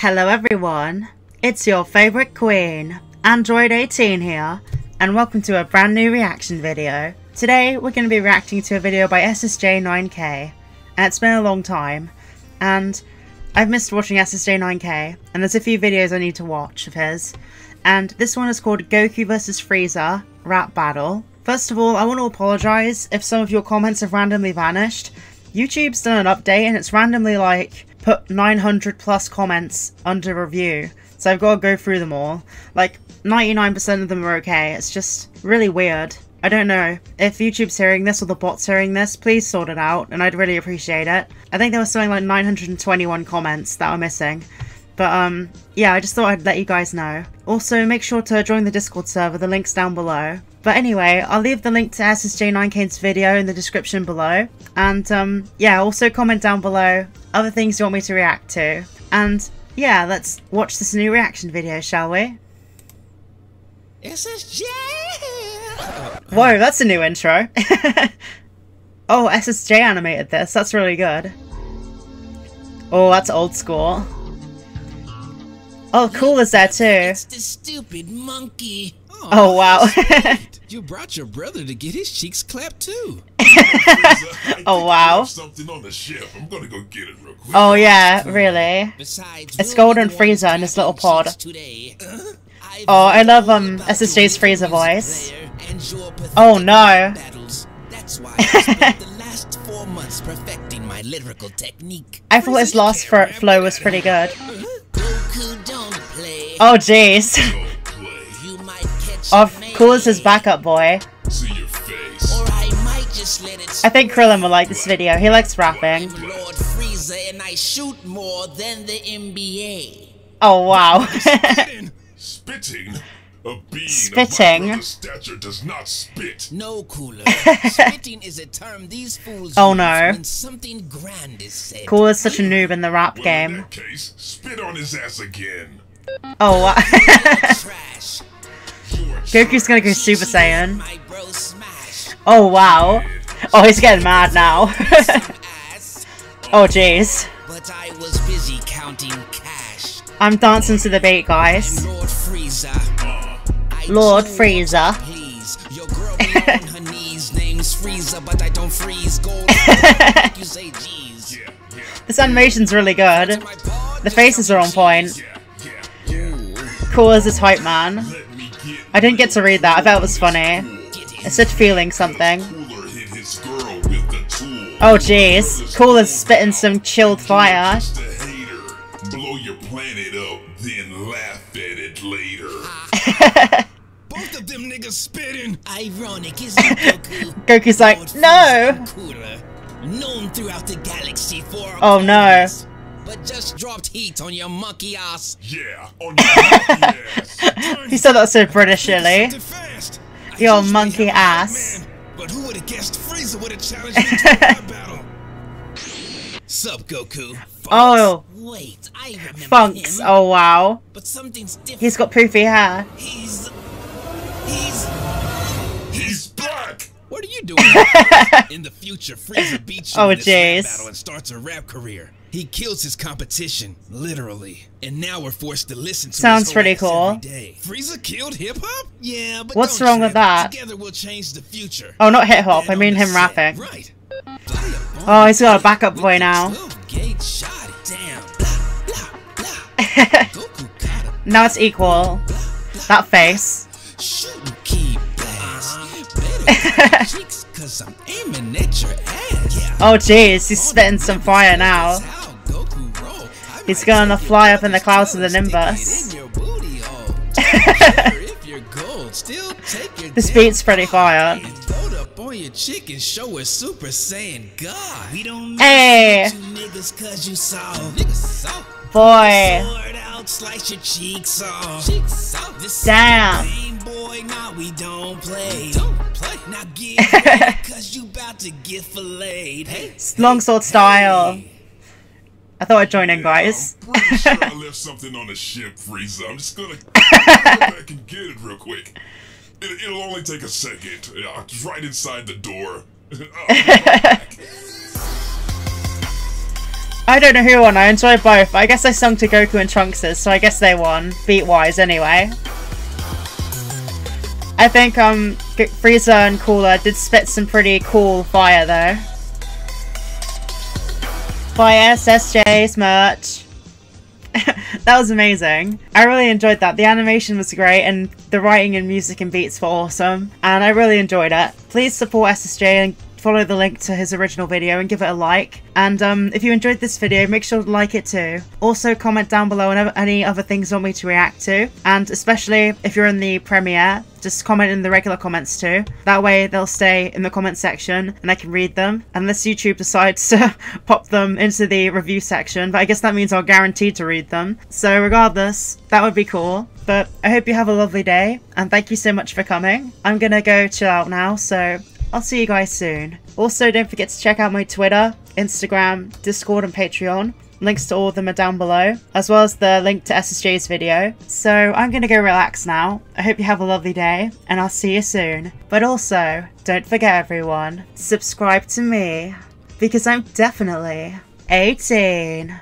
Hello everyone, it's your favourite queen, Android 18 here, and welcome to a brand new reaction video. Today we're going to be reacting to a video by SSJ9K, and it's been a long time, and I've missed watching SSJ9K, and there's a few videos I need to watch of his, and this one is called Goku vs Frieza Rap Battle. First of all, I want to apologise if some of your comments have randomly vanished. YouTube's done an update and it's randomly like put 900 plus comments under review. So I've got to go through them all. Like 99% of them are okay. It's just really weird. I don't know. If YouTube's hearing this or the bot's hearing this, please sort it out and I'd really appreciate it. I think there was something like 921 comments that were missing. But um, yeah, I just thought I'd let you guys know. Also, make sure to join the Discord server, the link's down below. But anyway, I'll leave the link to SSJ9K's video in the description below. And um, yeah, also comment down below other things you want me to react to. And yeah, let's watch this new reaction video, shall we? SSJ! Whoa, that's a new intro. oh, SSJ animated this. That's really good. Oh, that's old school. Oh, cool is that too. It's the stupid monkey. Oh, wow. you brought your brother to get his cheeks clapped too. oh wow. Something on the ship. I'm gonna go get it real quick. Oh yeah, really. Besides, It's Golden Frieza in his little pod. Today. Oh, I love um SSJ's Frieza voice. Oh no. That's why I spent the last four months perfecting my lyrical technique. I thought his last flow was pretty good. Goku don't play. Oh jeez. Don't play. You might catch Of as his backup boy. See your face. Or I might just let it I think Krillin will like this video. He likes rapping. Lord Frieza and I shoot more than the NBA. Oh wow. Spitting. A being Spitting. of stature does not spit. No cooler. Spitting is a term these fools Oh, no. when something grand is said. cool is such a noob in the rap Well, in game. that case, spit on his ass again. Oh wow. Trash. You are Goku's gonna go. Super Saiyan. My bro smash. Oh wow. Oh, he's getting mad now. Oh jeez. But I was busy counting cash. I'm dancing to the beat, guys. Lord Frieza. Lord Frieza. Please. Your girl be on her knees. Name's Frieza, but I don't freeze gold. you say jeez. This animation's really good. The faces are on point. Cool as this hype man. I didn't get to read that. I thought it was funny. Get I said feeling something. Oh jeez. Cooler's spitting some chilled fire. Blow your planet up, then laugh at it later. Both of them niggas spitting. Ironic, isn't Goku? Goku's like, no! Known throughout the galaxy for Oh, no. Coolness, But just dropped heat on your monkey ass. Yeah, on your monkey ass. He said that so Britishly. Fast. I Your monkey ass. man, But who would have guessed Frieza would have challenged me to a rap battle? Sup, Goku? Trunks. Oh. Wait, I remember Trunks. him. Oh wow. But something's different. He's got poofy hair. He's... He's... He's black. What are you doing? in the future, Frieza beats you Oh, in this jeez. battle and starts a rap career. He kills his competition, literally. And now we're forced to listen to Sounds his pretty cool. every day. Frieza killed hip hop? Yeah, but What's wrong with that? Together we'll change the future. Oh, not hip hop. I mean him set, rapping. Right. Oh, he's got a backup boy now. 12 gauge shot. Damn. Blah, blah, blah. Goku got him. Now it's equal. That face. Shooting ki blast. Uh-huh. Better cheeks, cause I'm aiming at your ass. Yeah. Oh jeez, he's spitting some fire now. He's gonna fly up in the clouds of the Nimbus. in your booty hole. Sure, if you're gold, still take your This beat's pretty fire. and on your chick and show her Super Saiyan God. We don't Hey. you niggas cause you saw. Niggas saw. Boy. Sword out, slice your cheeks off. Cheeks off. This Damn. Game boy, now we don't play. Don't play. Now get cause you about to get filleted. Hey. Longsword style. I thought I'd join in, guys. I'm pretty sure I left something on the ship, Frieza. I'm just gonna go back and get it real quick. It, it'll only take a second. Yeah, it's right inside the door. I'll be right back. I don't know who won, I enjoyed both. I guess I sung to Goku and Trunks, so I guess they won, beat-wise anyway. I think um Frieza and Cooler did spit some pretty cool fire though. Fire SSJ's merch. that was amazing. I really enjoyed that. The animation was great and the writing and music and beats were awesome. And I really enjoyed it. Please support SSJ and follow the link to his original video and give it a like. And um, if you enjoyed this video, make sure to like it too. Also comment down below on any other things you want me to react to. And especially if you're in the premiere, just comment in the regular comments too. That way they'll stay in the comment section and I can read them. Unless YouTube decides to pop them into the review section. But I guess that means I'll guaranteed to read them. So regardless, that would be cool. But I hope you have a lovely day and thank you so much for coming. I'm gonna go chill out now, so I'll see you guys soon. Also, don't forget to check out my Twitter, Instagram, Discord, and Patreon. Links to all of them are down below, as well as the link to SSJ's video. So I'm gonna go relax now. I hope you have a lovely day, and I'll see you soon. But also, don't forget everyone, subscribe to me, because I'm definitely 18.